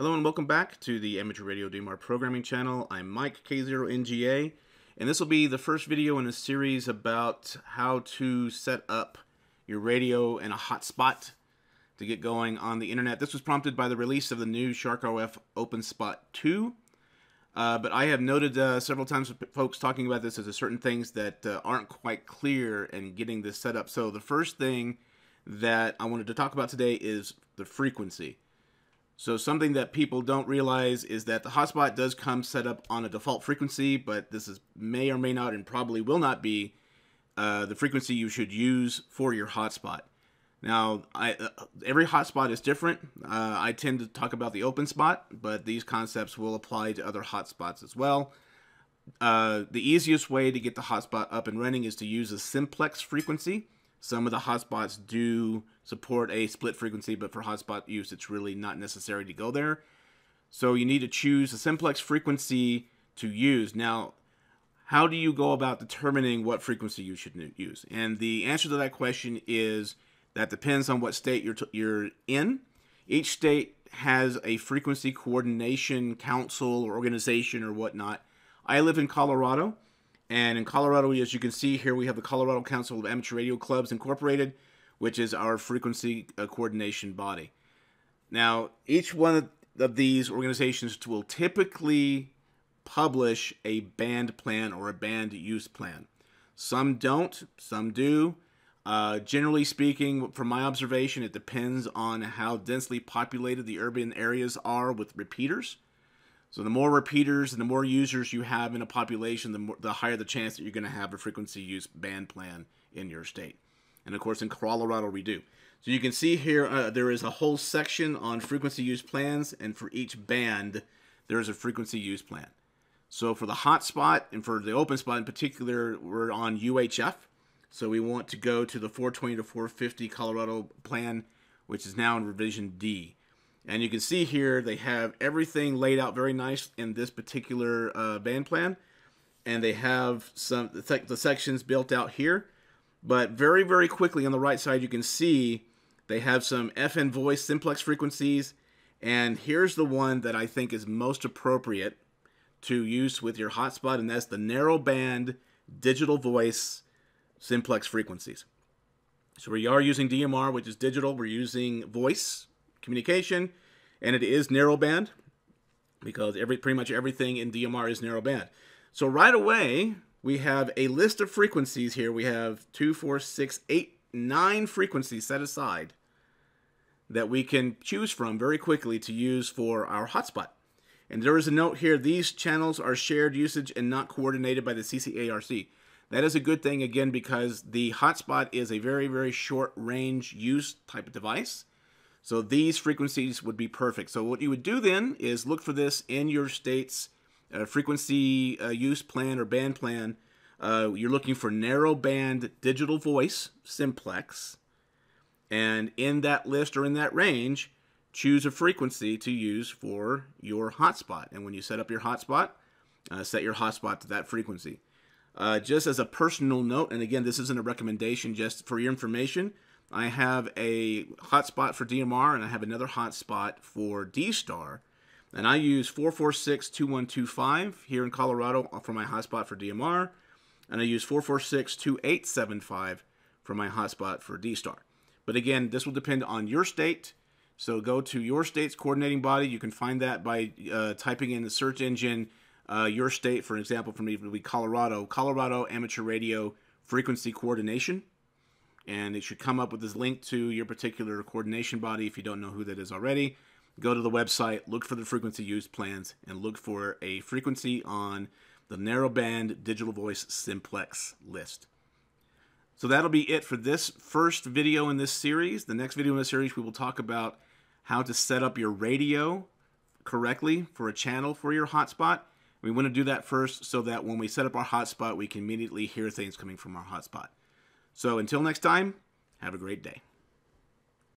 Hello and welcome back to the Amateur Radio DMR programming channel. I'm Mike K0NGA and this will be the first video in a series about how to set up your radio in a hotspot to get going on the internet. This was prompted by the release of the new Shark SharkRF OpenSpot 2. Uh, but I have noted uh, several times folks talking about this as a certain things that uh, aren't quite clear in getting this set up. So the first thing that I wanted to talk about today is the frequency. So something that people don't realize is that the hotspot does come set up on a default frequency, but this is may or may not and probably will not be uh, the frequency you should use for your hotspot. Now, I, uh, every hotspot is different. Uh, I tend to talk about the open spot, but these concepts will apply to other hotspots as well. Uh, the easiest way to get the hotspot up and running is to use a simplex frequency. Some of the hotspots do support a split frequency, but for hotspot use, it's really not necessary to go there. So you need to choose a simplex frequency to use. Now, how do you go about determining what frequency you should use? And the answer to that question is that depends on what state you're, you're in. Each state has a frequency coordination council or organization or whatnot. I live in Colorado. And in Colorado, as you can see here, we have the Colorado Council of Amateur Radio Clubs Incorporated, which is our frequency uh, coordination body. Now, each one of these organizations will typically publish a band plan or a band use plan. Some don't, some do. Uh, generally speaking, from my observation, it depends on how densely populated the urban areas are with repeaters. So the more repeaters and the more users you have in a population, the, more, the higher the chance that you're going to have a frequency use band plan in your state. And of course, in Colorado, we do. So you can see here, uh, there is a whole section on frequency use plans, and for each band, there is a frequency use plan. So for the hotspot and for the open spot in particular, we're on UHF. So we want to go to the 420 to 450 Colorado plan, which is now in revision D. And you can see here they have everything laid out very nice in this particular uh, band plan. And they have some the, the sections built out here. But very, very quickly on the right side, you can see they have some FM voice simplex frequencies. And here's the one that I think is most appropriate to use with your hotspot, and that's the narrow band digital voice simplex frequencies. So we are using DMR, which is digital. We're using voice communication, and it is narrowband because every pretty much everything in DMR is narrowband. So right away, we have a list of frequencies here. We have two, four, six, eight, nine frequencies set aside that we can choose from very quickly to use for our hotspot. And there is a note here, these channels are shared usage and not coordinated by the CCARC. That is a good thing, again, because the hotspot is a very, very short range use type of device. So these frequencies would be perfect. So what you would do then is look for this in your state's uh, frequency uh, use plan or band plan. Uh, you're looking for narrow band digital voice simplex. And in that list or in that range, choose a frequency to use for your hotspot. And when you set up your hotspot, uh, set your hotspot to that frequency. Uh, just as a personal note, and again, this isn't a recommendation, just for your information, I have a hotspot for DMR and I have another hotspot for D-Star. And I use 446-2125 here in Colorado for my hotspot for DMR. And I use 446-2875 for my hotspot for D-Star. But again, this will depend on your state. So go to your state's coordinating body. You can find that by uh, typing in the search engine uh, your state, for example, for me it would be Colorado, Colorado Amateur Radio Frequency Coordination and it should come up with this link to your particular coordination body if you don't know who that is already. Go to the website, look for the frequency use plans, and look for a frequency on the narrowband digital voice simplex list. So that'll be it for this first video in this series. The next video in this series, we will talk about how to set up your radio correctly for a channel for your hotspot. We want to do that first so that when we set up our hotspot, we can immediately hear things coming from our hotspot. So until next time, have a great day.